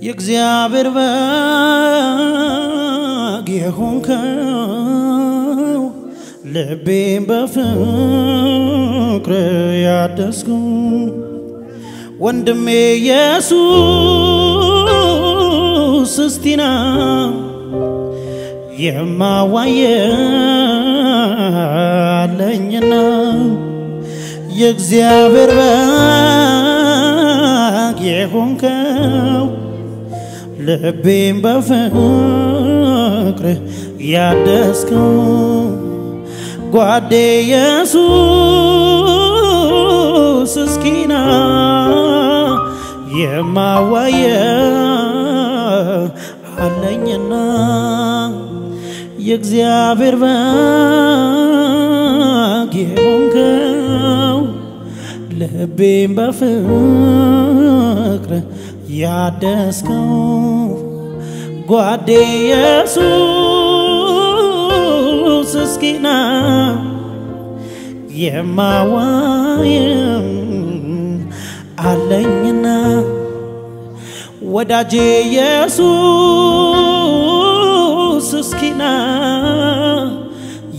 የእግዚአብሔር በግ የሆንከው ልቤን በፍቅር ያደስከው ወንድሜ ኢየሱስ እስቲና የማዋየለኝና የእግዚአብሔር በግ የሆንከው ልቤን በፍቅር ያደስከው ጓዴ ኢየሱስ እስኪና የማዋየ አለኝና የእግዚአብሔር በግ የሆንከው ልቤን በፍቅር ያደስከው ጓዴ ኢየሱስ እስኪና የማዋይም አለኝና ወዳጄ ኢየሱስ እስኪና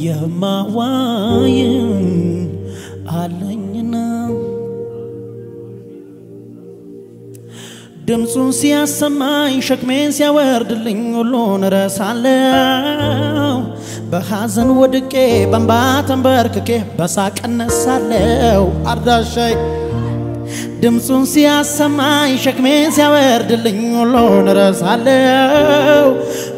የማዋይም ድምፁን ሲያሰማኝ ሸክሜን ሲያወርድልኝ ሁሉን እረሳለሁ። በሐዘን ወድቄ በእንባ ተንበርክኬ በሳቅ እነሳለሁ። አዳሻይ ድምፁን ሲያሰማኝ ሸክሜን ሲያወርድልኝ ሁሉን እረሳለሁ።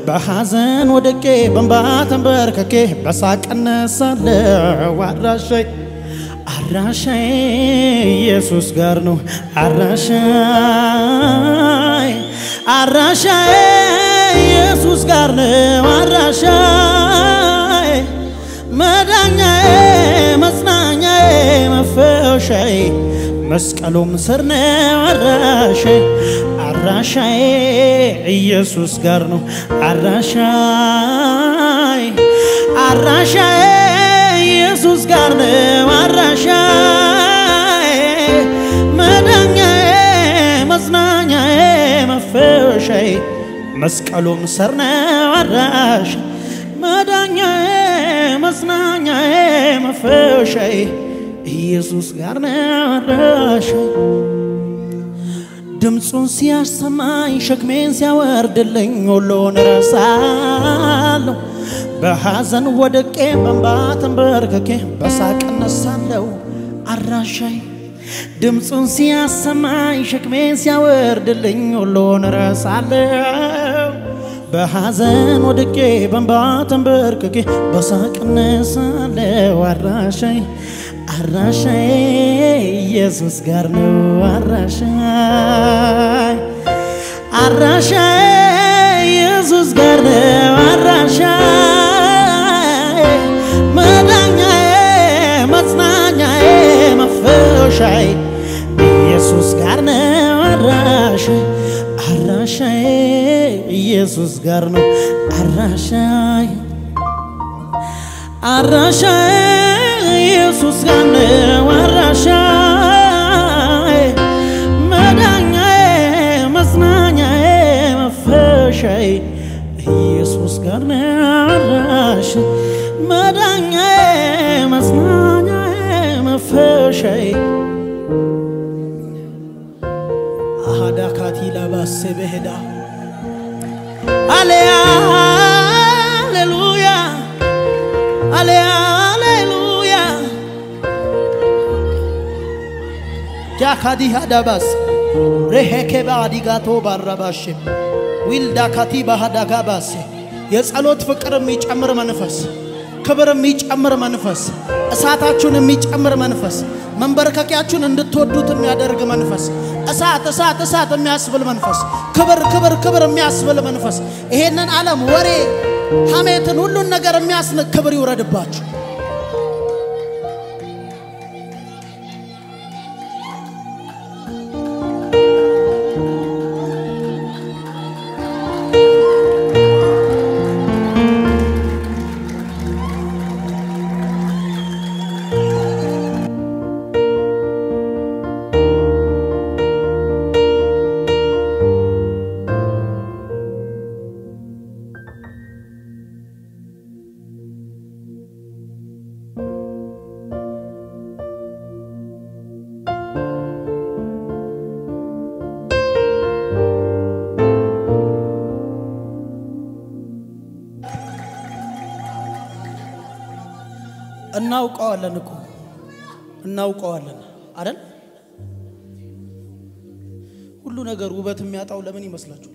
በሐዘን ወድቄ በእንባ ተንበርክኬ በሳቅ እነሳለሁ። አድራሻይ አድራሻዬ ኢየሱስ ጋር ነው። አድራሻዬ አድራሻዬ ኢየሱስ ጋር ነው። አድራሻዬ መዳኛዬ፣ መጽናኛዬ፣ መፈወሻዬ መስቀሉም ስር ነው። አድራሻዬ አድራሻዬ ኢየሱስ ጋር ነው። አድራሻዬ አድራሻዬ ኢየሱስ ጋር ነው መፈወሻዬ መስቀሉም ስር ነው አድራሻ መዳኛዬ መጽናኛዬ መፈወሻዬ ኢየሱስ ጋር ነው አድራሻዬ ድምፁን ሲያሰማኝ ሸክሜን ሲያወርድልኝ ሁሉን እረሳለሁ። በሐዘን ወድቄ በእንባ ተንበርክኬ በሳቅ እነሳለሁ። አድራሻዬ ድምፁን ሲያሰማኝ ሸክሜን ሲያወርድልኝ ሁሉን እረሳለሁ። በሐዘን ወድቄ በእንባ ተንበርክኬ በሳቅ እነሳለሁ። አድራሻዬ አድራሻዬ ኢየሱስ ጋር ነው። አድራሻዬ አድራሻዬ ኢየሱስ ጋር ነው። አድራሻዬ መፈወሻዬ ኢየሱስ ጋር ነው። አድራሻዬ አድራሻዬ ኢየሱስ ጋር ነው። አድራሻዬ አድራሻዬ ኢየሱስ ጋር ነው። አድራሻዬ መዳኛዬ፣ መጽናኛዬ፣ መፈወሻዬ ኢየሱስ ጋር ነው። አድራሻዬ መዳኛዬ፣ መጽናኛዬ፣ መፈወሻዬ አሃዳካቲ ላባሴ በሄዳ አሌያ ሃሌሉያ አሌያ ሃሌሉያ ጃካዲ ሃዳባስ ሬሄኬ ባዲጋቶ ባራባሽ ዊልዳ ካቲ ባሃዳጋባሴ የጸሎት ፍቅር የሚጨምር መንፈስ ክብር የሚጨምር መንፈስ እሳታችሁን የሚጨምር መንፈስ መንበርከኪያችሁን እንድትወዱት የሚያደርግ መንፈስ እሳት እሳት እሳት የሚያስብል መንፈስ ክብር ክብር ክብር የሚያስብል መንፈስ ይሄንን ዓለም ወሬ ሐሜትን ሁሉን ነገር የሚያስንቅ ክብር ይውረድባችሁ። እናውቀዋለን እኮ እናውቀዋለን አይደል? ሁሉ ነገር ውበት የሚያጣው ለምን ይመስላችሁ?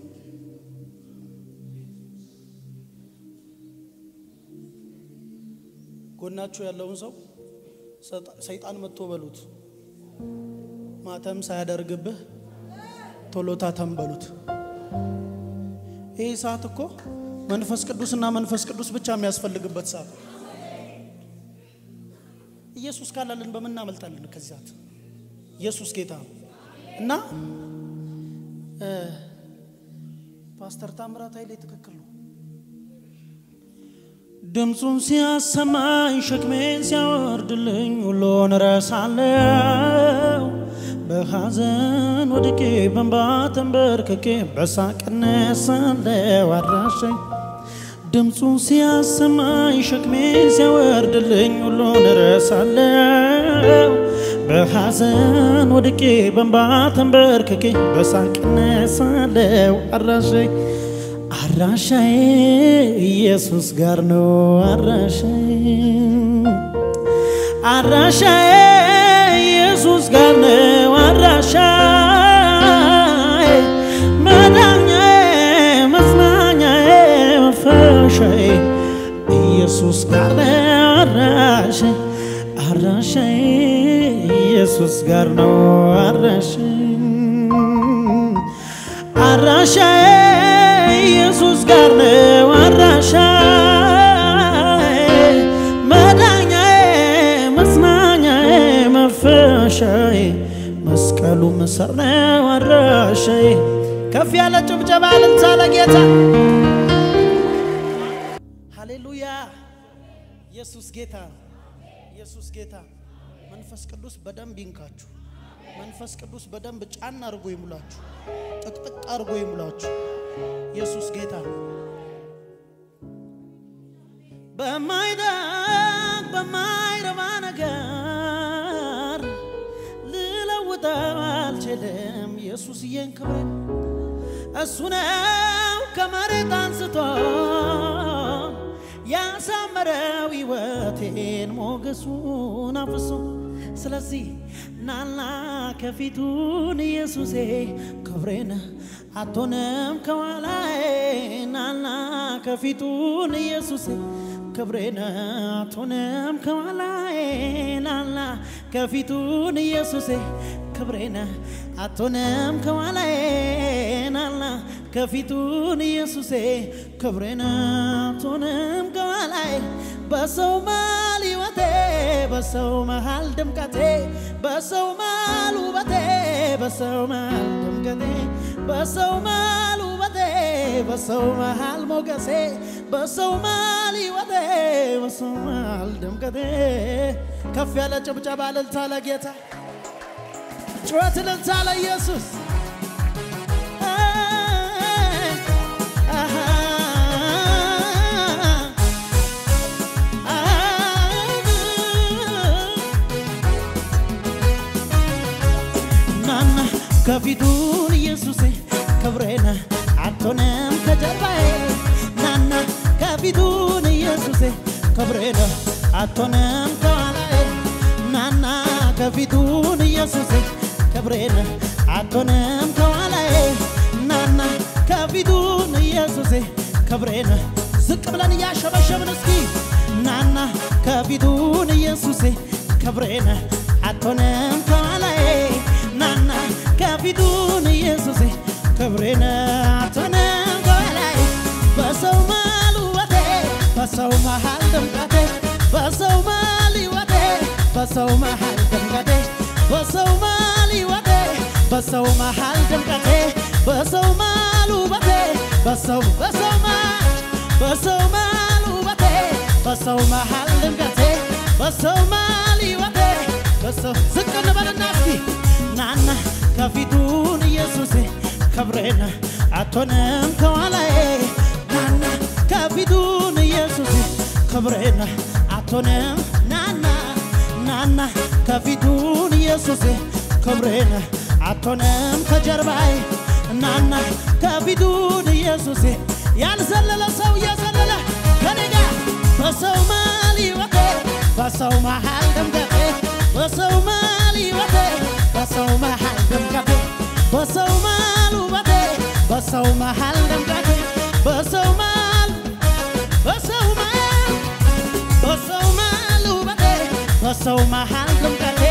ጎናችሁ ያለውን ሰው ሰይጣን መጥቶ በሉት፣ ማተም ሳያደርግብህ ቶሎ ታተም በሉት። ይህ ሰዓት እኮ መንፈስ ቅዱስና መንፈስ ቅዱስ ብቻ የሚያስፈልግበት ሰዓት ኢየሱስ ካላልን? ከዚህ ሰዓት ኢየሱስ ጌታ ነው እና ፓስተር ታምራት ኃይሌ ትክክል ነው። ድምፁን ሲያሰማኝ ሸክሜን ሲያወርድልኝ ሁሉን ረሳለው። በሐዘን ወድቄ በእንባ ተንበርክኬ በሳቅ አድራሻኝ ድምፁን ሲያሰማኝ ሸክሜን ሲያወርድልኝ ሁሉን ረሳለው። በሐዘን ወድቄ በእንባ ተንበርክኬ በሳቅ እነሳለሁ አድራሻኝ አድራሻዬ ኢየሱስ ጋር ነው አድራሻዬ አድራሻዬ ኢየሱስ ጋር ነው አድራሻዬ መፈሻዬ ኢየሱስ ጋር አድራሻዬ አድራሻዬ ኢየሱስ ጋር ነው አድራሻዬ አድራሻዬ ኢየሱስ ጋር ነው አድራሻዬ መዳኛዬ መጽናኛዬ መፈሻዬ መስቀሉ ምስር ነው አድራሻዬ። ከፍ ያለ ጭብጨባ እልልታ ለጌታ ኢየሱስ ጌታ ነው። ኢየሱስ ጌታ መንፈስ ቅዱስ በደንብ ይንካችሁ። መንፈስ ቅዱስ በደንብ ጫን አድርጎ ይሙላችሁ፣ ጥቅጥቅ አድርጎ ይሙላችሁ። ኢየሱስ ጌታ ነው። በማይደግ በማይረባ ነገር ልለውጠው አልችልም። ኢየሱስዬን ክብሬን እሱ ነው ከመሬት አንስቶ ያሳመረው ሕይወቴን ሞገሱን አፍሶ ስለዚህ ናና ከፊቱን ኢየሱሴ ክብሬን አቶንም ከኋላዬ። ናና ከፊቱን ኢየሱሴ ክብሬን አቶንም ከኋላዬ። ናና ከፊቱን ኢየሱሴ ክብሬን አቶንም ከኋላዬ። ናና ከፊቱን ኢየሱሴ ክብሬን አቶንም ከኋላዬ በሰው መሃል ሕይወቴ በሰው መሃል ድምቀቴ በሰው መሃል ውበቴ በሰው መሃል ድምቀቴ በሰው መሃል ውበቴ በሰው መሃል ሞገሴ በሰው መሃል ሕይወቴ በሰው መሃል ድምቀቴ። ከፍ ያለ ጭብጨባ እልልታ ለጌታ ጩኸት እልልታ ለኢየሱስ ከፊቱን ኢየሱሴ ክብሬን አቶንም ከጀርባዬ ናና ከፊቱን ኢየሱሴ ክብሬን አቶንም ከኋላዬ ናና ከፊቱን ኢየሱሴ ክብሬን አቶንም ከኋላዬ ናና ከፊቱን ኢየሱሴ ክብሬን ዝቅ ብለን እያሸበሸብን እስኪ ናና ከፊቱን ኢየሱሴ ክብሬን አቶንም ከኋላዬ ናና ከፊቱን ኢየሱሴ ክብሬን አቶንም ከኋላዬ በሰው መሃል ውበቴ በሰው መሃል ድምቀቴ በሰው መሃል ሕይወቴ በሰው መሃል ድምቀቴ በሰው መሃል ሕይወቴ በሰው መሃል ድምቀቴ በሰው መሃል ውበቴ በሰው በሰው መሃል በሰው መሃል ውበቴ በሰው መሃል ድምቀቴ በሰው መሃል ሕይወቴ በሰው ዝቅ እንበልና እስኪ ናና ከፊቱን ኢየሱሴ ክብሬን አቶንም ከኋላዬ። ናና ከፊቱን ኢየሱሴ ክብሬን አቶንም ናና ናና ከፊቱን ኢየሱሴ ክብሬን አቶንም ከጀርባዬ። ናና ከፊቱን ኢየሱሴ ያልዘለለ ሰው እየዘለለ ከኔ ጋር በሰው መሃል ሕይወቴ በሰው መሃል ድምቀቴ በሰው መሃል ሕይወቴ በሰው መሃል ድምቀቴ በሰው መሃል ውበቴ በሰው መሃል ድምቀቴ በሰው መሃል በሰው መሃል በሰው መሃል ውበቴ በሰው መሃል ድምቀቴ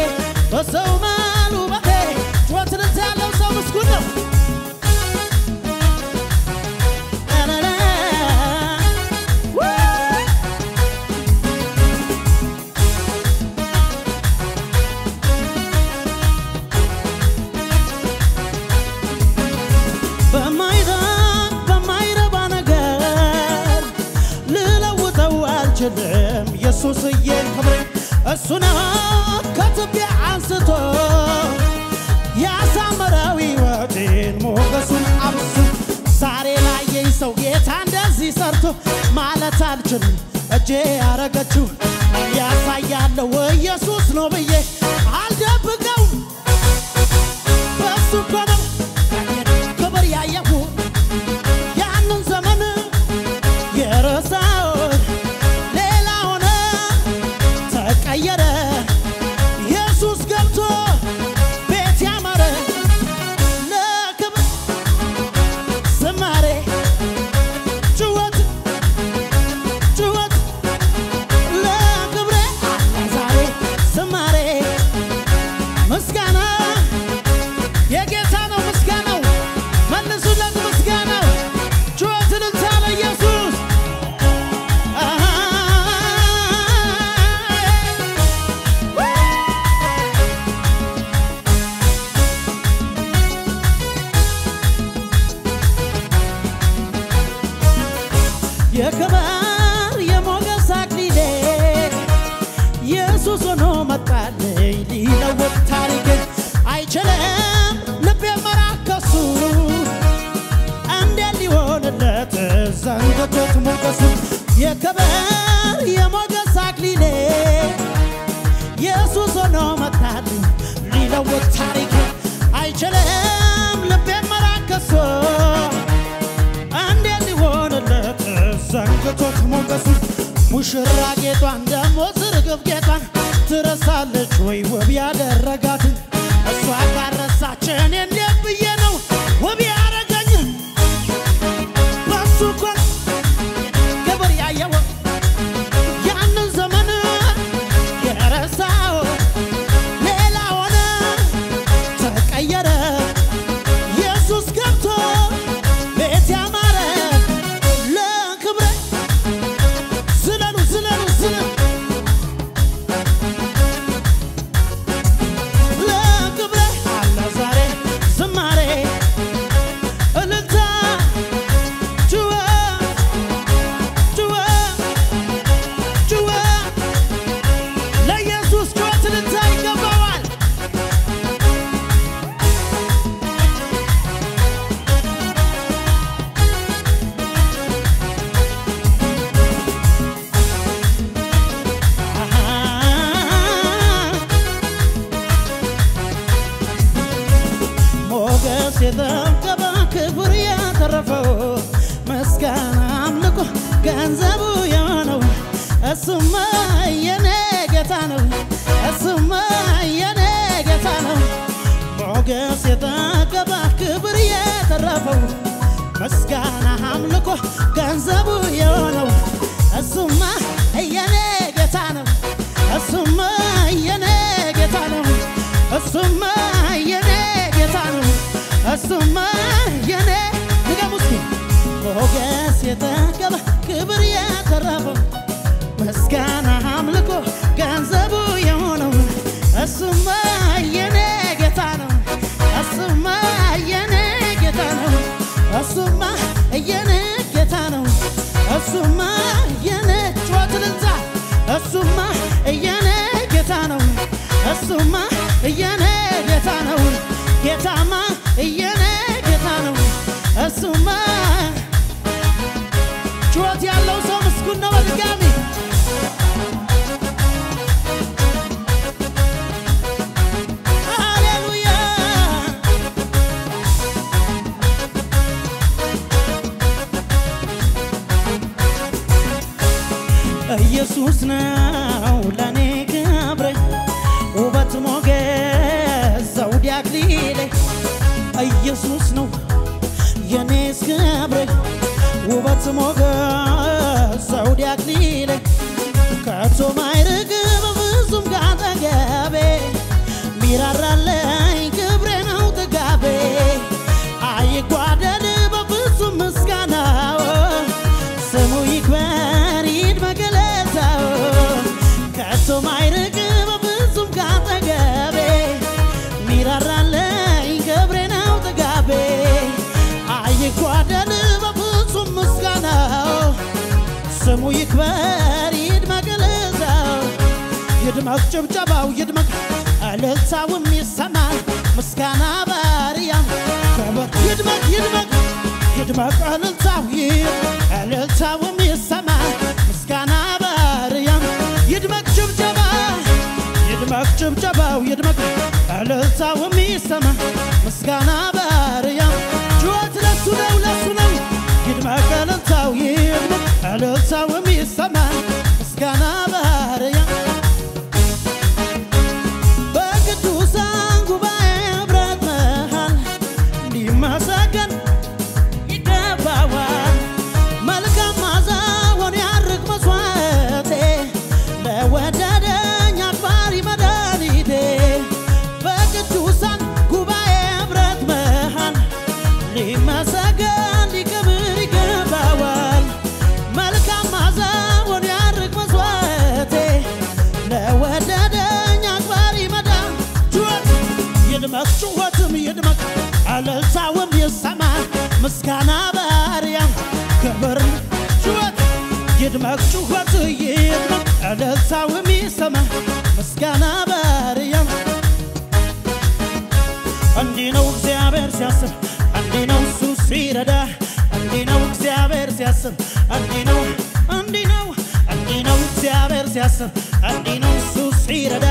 በሰው መሃል አልችልም። ኢየሱስዬ ክብሬ እሱ ነው አንስቶ ያሳመረው ሕይወቴን ሞገሱን አብሱ ዛሬ ላየኝ ሰው ጌታ እንደዚህ ሰርቶ ማለት አልችልም። እጄ ያረገችው ያሳያለው ኢየሱስ ነው ብዬ Yeah, come ዘንግቶት ሞገሱ ሙሽራ ጌጧን ደሞ ዝርግብ ጌጧን ትረሳለች ወይ ውብ ያደረጋትን ሞገስ የተገባ ክብር ያተረፈው ምስጋና አምልኮ ገንዘቡ የሆነው እሱማ የኔ ጌታ ነው። እሱማ የኔ ጌታ ነው። ሞገስ የተገባ ክብር የተረፈው ምስጋና አምልኮ ገንዘቡ የሆነው እሱማ የኔ ጌታ ነው። እሱማ የኔ ጌታ ነው። እሱማ እሱማ የኔ ድገሙ እስኪ ሞገስ የተገባ ኢየሱስ ነው ለኔ ክብሬ ውበት ሞገስ ዘውድ አክሊሌ ኢየሱስ ነው የኔስ ክብሬ ውበት ሞገስ ዘውድ አክሊሌ ከቶ ማይርቅ ጭብጨባው ይድመቅ እልልታውም ይሰማ ምስጋና ባርያም ክብር ይድመቅ ይድመቅ ይድመቅ እልልታው እልልታውም ይሰማ ምስጋና ባርያም ይድመቅ ጭብጨባ ይድመቅ ጭብጨባው ይድመቅ እልልታውም ይሰማ ምስጋና ባርያም ጩኸት ለሱ ነው ለሱ ነው። ይድመቅ እልልታው ይድመቅ እልልታውም ይሰማ ምስጋና ይድመቅ ጩኸት ይድመቅ እልልታውም ይሰማ ምስጋና ባርያም እንዲህ ነው እግዚአብሔር ሲያስብ እንዲህ ነው እሱ ሲረዳ እንዲህ ነው እግዚአብሔር ሲያስብ እንዲህ ነው እንዲህ ነው እንዲህ ነው እግዚአብሔር ሲያስብ እንዲህ ነው እሱ ሲረዳ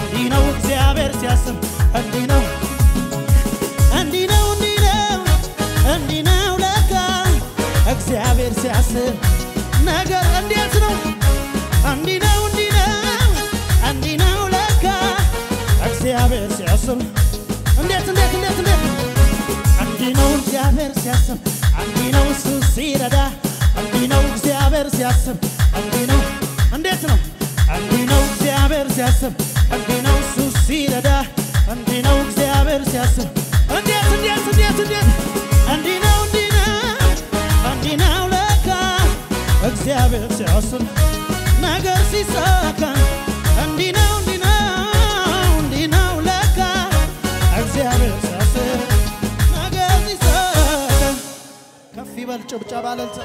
እንዲህ ነው እግዚአብሔር ሲያስብ እንዲህ ነው እንዲህ ነው እንዲህ ነው እግዚአብሔር ሲያስብ ነው እሱ ሲረዳ እንዲህ ነው እግዚአብሔር ሲያስብ? እንዲህ ነው እንዴት ነው? እንዲህ ነው እግዚአብሔር ሲያስብ? እንዲህ ነው እሱ ሲረዳ እንዲህ ነው እግዚአብሔር ሲያስብ? እንዴት እንዴት እንዴት እንዴት? እንዲህ ነው እንዲህ ነው እንዲህ ነው ለካ እግዚአብሔር ሲያስብ። ነገር ሲሳካ ይበል ጭብጨባ እልልታ